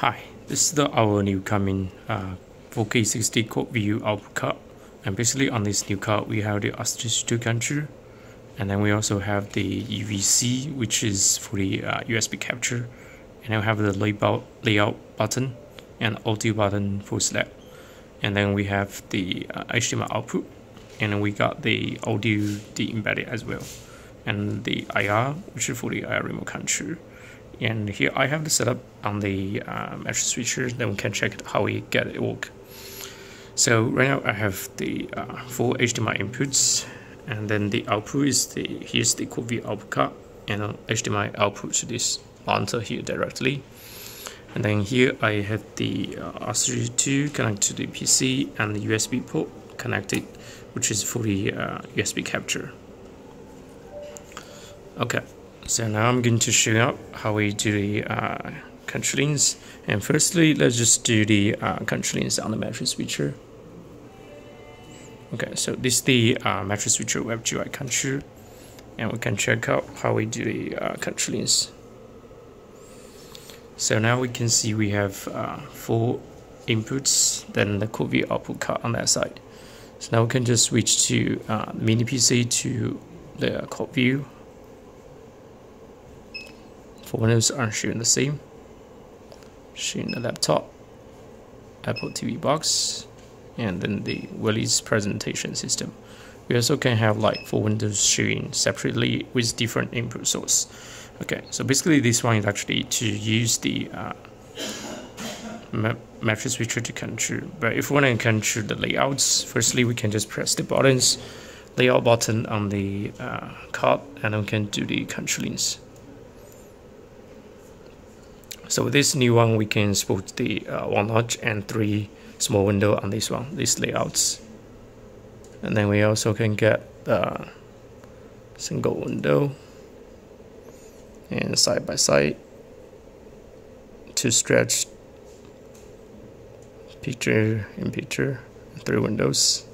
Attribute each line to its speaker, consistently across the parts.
Speaker 1: Hi, this is the our new coming uh, 4K 60 quad view output card. And basically on this new card we have the RS232 controller and then we also have the UVC which is for the uh, USB capture and then we have the layout, layout button and audio button for select. and then we have the uh, HDMI output and then we got the audio de embedded as well and the IR which is for the IR remote control and here I have the setup on the uh, mesh switcher then we can check how we get it work. So right now I have the uh, four HDMI inputs and then the output is the here's the QV output card and HDMI output to this monitor here directly. And then here I have the uh, RS232 connected to the PC and the USB port connected which is for the uh, USB capture. Okay so now I'm going to show you how we do the uh, controllings and firstly let's just do the uh, controllings on the matrix switcher okay so this is the uh, matrix switcher WebGUI control and we can check out how we do the uh, controllings so now we can see we have uh, four inputs then the QV output card on that side. So now we can just switch to uh, mini PC to the quad view for Windows are showing the same. Showing the laptop Apple TV box and then the Willys presentation system. We also can have like for Windows showing separately with different input source. Okay so basically this one is actually to use the uh, matrix switcher to control. But if we want to control the layouts firstly we can just press the buttons layout button on the uh, card and we can do the controllings so with this new one, we can support the uh, one notch and three small window on this one, these layouts. And then we also can get the single window and side by side to stretch picture in picture, three windows,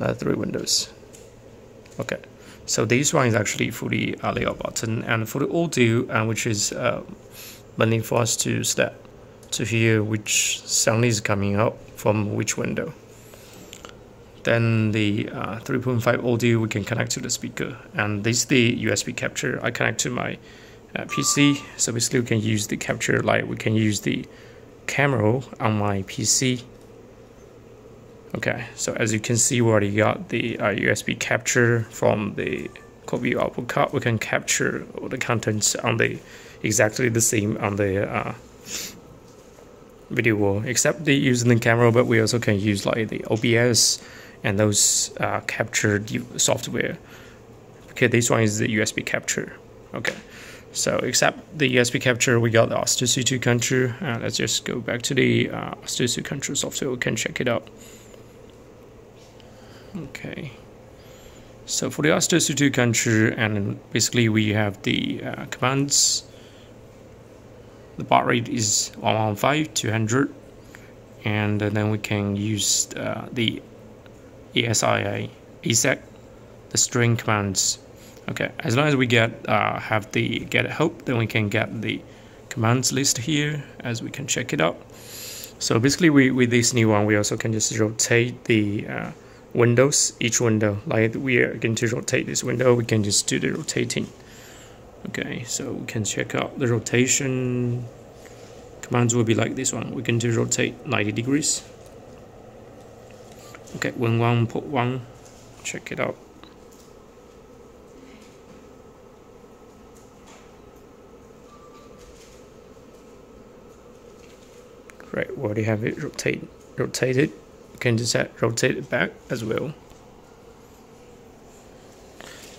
Speaker 1: uh, three windows. Okay, so this one is actually for the uh, layout button and for the audio, uh, which is uh, Running for us to step to hear which sound is coming out from which window. Then the uh, 3.5 audio we can connect to the speaker, and this is the USB capture. I connect to my uh, PC, so we can use the capture like we can use the camera on my PC. Okay, so as you can see, we already got the uh, USB capture from the QV output card. We can capture all the contents on the exactly the same on the uh, video wall, except the using the camera, but we also can use like the OBS and those uh, captured software. Okay, this one is the USB capture. Okay, so except the USB capture, we got the RS232 control. Uh, let's just go back to the uh, RS232 control software. We can check it out. Okay. So for the RS232 control, and basically we have the uh, commands the baud rate is 115 200 and then we can use uh, the ASIA ASCII the string commands. Okay as long as we get uh, have the get help then we can get the commands list here as we can check it out. So basically we, with this new one we also can just rotate the uh, windows each window. Like we are going to rotate this window. We can just do the rotating. Okay so we can check out the rotation. Commands will be like this one. We can do rotate 90 degrees. Okay when one put one check it out. Right we already have it rotate rotated can just rotate it back as well.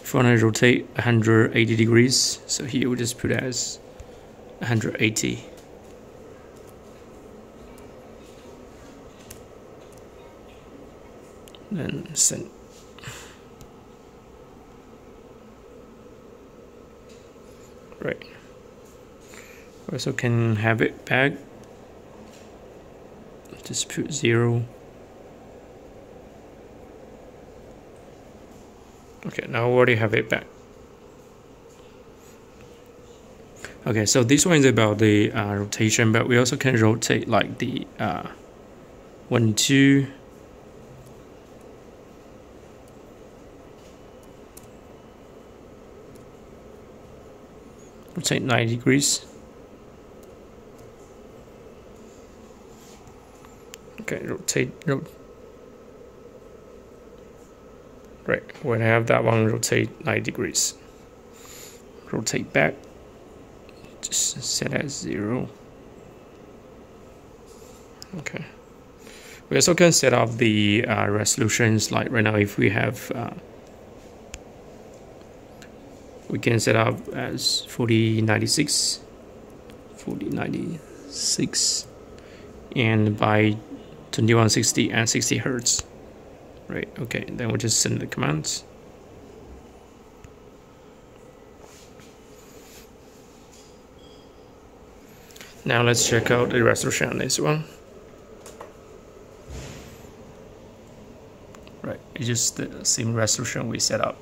Speaker 1: If you want to rotate 180 degrees so here we just put as 180 then send. Right. Also can have it back. Just put zero Okay, now we already have it back. Okay, so this one is about the uh, rotation, but we also can rotate like the uh, one, two, rotate 90 degrees. Okay, rotate, rotate. Right, when I have that one, rotate 90 degrees. Rotate back, just set as zero. Okay. We also can set up the uh, resolutions, like right now if we have, uh, we can set up as 4096, 4096, and by 2160 and 60 hertz. Right, okay, then we'll just send the commands. Now let's check out the resolution on this one. Right, it's just the same resolution we set up.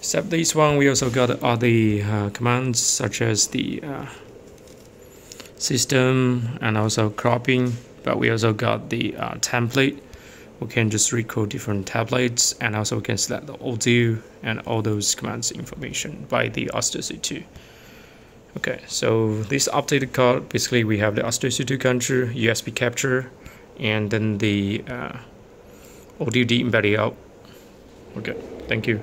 Speaker 1: Except this one, we also got other uh, commands such as the uh, system and also cropping, but we also got the uh, template. We can just recode different templates and also we can select the audio and all those commands information by the RS232. Okay, so this updated card, basically we have the RS232 control, USB capture, and then the uh, audio D embedded out. Okay, thank you.